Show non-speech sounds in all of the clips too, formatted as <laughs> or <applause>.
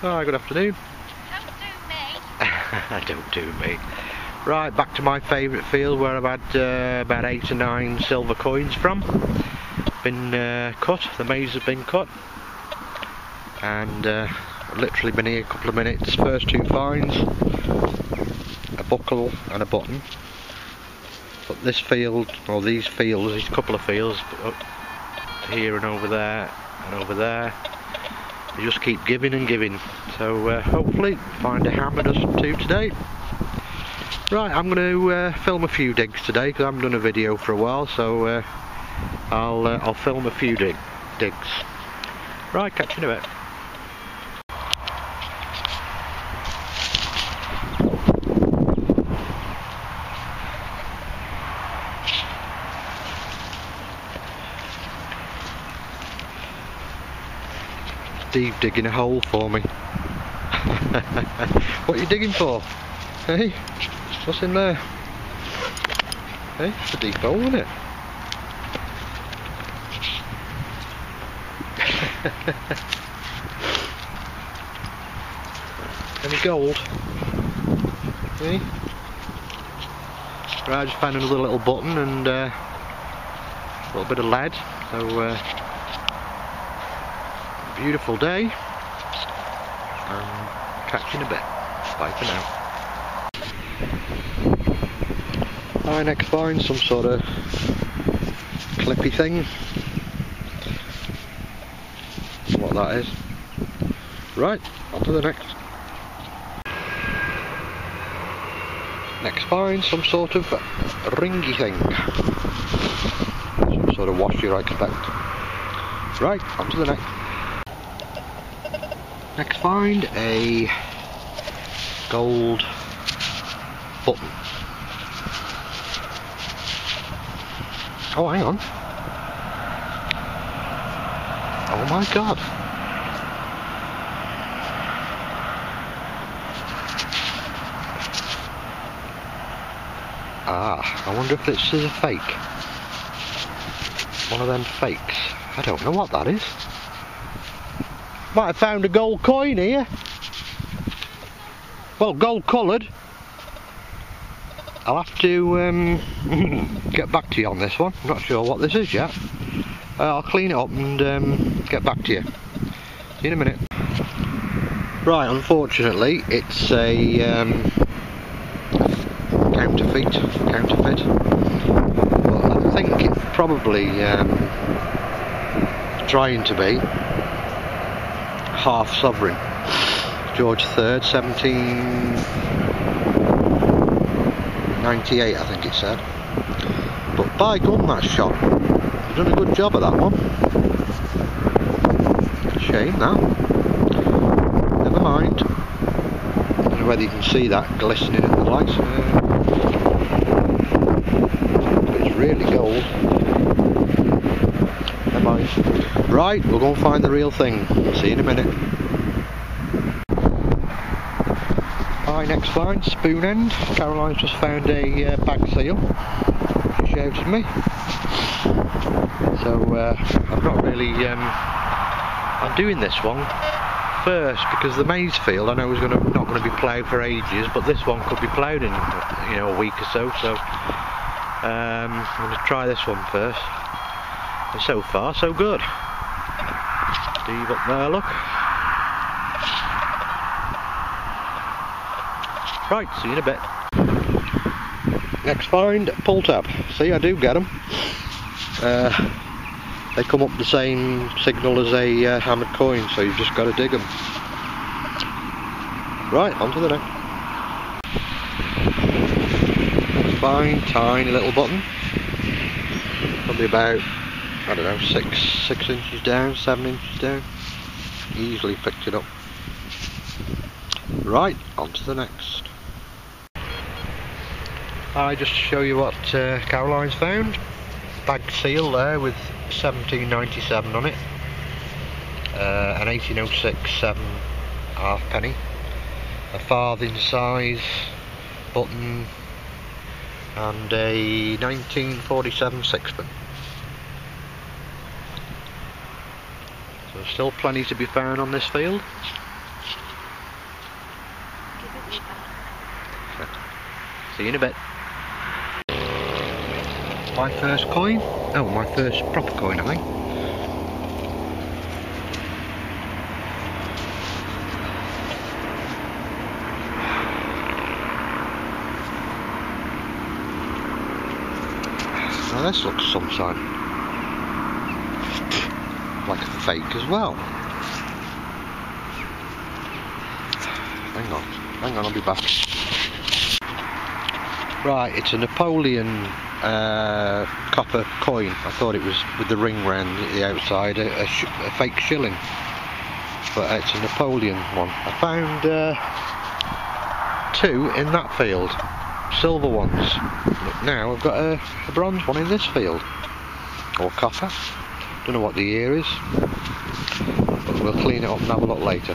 Hi, good afternoon. Don't do me. <laughs> Don't do me. Right, back to my favourite field where I've had uh, about eight or nine silver coins from. Been uh, cut, the maize has been cut. And uh, I've literally been here a couple of minutes. First two finds, a buckle and a button. But this field, or these fields, these couple of fields, up here and over there and over there, they just keep giving and giving. So uh, hopefully find a hammer or two today. Right, I'm going to uh, film a few digs today because I haven't done a video for a while, so uh, I'll uh, I'll film a few dig digs. Right, catch you in a bit. Steve digging a hole for me. <laughs> what are you digging for? Hey, what's in there? Hey, it's a deep hole, isn't it? <laughs> Any gold? Hey? Right, I just found another little button and uh, a little bit of lead. So, uh, beautiful day. Um, catch you in a bit. Bye for now. I next find some sort of clippy thing. What that is. Right, on to the next. Next find some sort of ringy thing. Some sort of washer I expect. Right, on to the next. Next find a gold button. Oh, hang on. Oh my god. Ah, I wonder if this is a fake. One of them fakes. I don't know what that is. Might have found a gold coin here. Well, gold coloured. I'll have to um, <laughs> get back to you on this one. I'm not sure what this is yet. Uh, I'll clean it up and um, get back to you. See you in a minute. Right, unfortunately, it's a um, counterfeit. Counterfeit. But I think it's probably um, trying to be half sovereign. George III, 1798, I think it said. But by gun that shot. You've done a good job of that one. Shame that. Never mind. I don't know whether you can see that glistening in the light. But it's really gold. Right, we'll go and find the real thing. See you in a minute. Hi, next find, spoon end. Caroline's just found a uh, bag seal. She shouted me. So uh, I'm not really. Um, I'm doing this one first because the maize field I know is going to not going to be ploughed for ages, but this one could be ploughed in you know a week or so. So um, I'm going to try this one first. So far, so good. Steve up there, look. Right, see you in a bit. Next find, pull tab. See, I do get them. Uh, they come up the same signal as a uh, hammered coin, so you've just got to dig them. Right, on to the next. Fine, tiny little button. Probably about, I don't know, six six inches down, seven inches down. Easily picked it up. Right, on to the next. I just show you what uh, Caroline's found. Bag seal there with 1797 on it. Uh, an 1806 7 halfpenny. A farthing size button and a 1947 sixpence. There's still plenty to be found on this field. See you in a bit. My first coin. Oh, my first proper coin, I think. Now this looks sign like fake as well. Hang on, hang on, I'll be back. Right, it's a Napoleon uh, copper coin. I thought it was with the ring round the outside, a, a, a fake shilling. But it's a Napoleon one. I found uh, two in that field, silver ones. Now I've got a, a bronze one in this field, or copper. Don't know what the year is, but we'll clean it up and have a look later.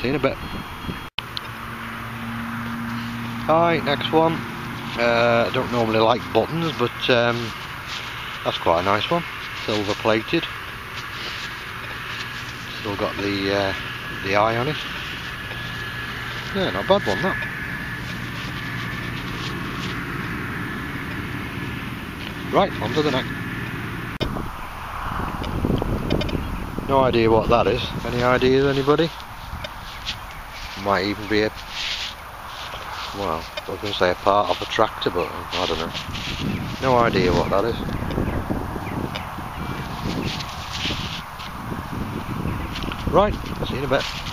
See you in a bit. Alright, next one. Uh, I don't normally like buttons, but um, that's quite a nice one. Silver plated. Still got the uh, the eye on it. Yeah, not a bad one that. Right, on to the next. No idea what that is. Any ideas, anybody? Might even be a well, I was going to say a part of a tractor, but I don't know. No idea what that is. Right, see you in a bit.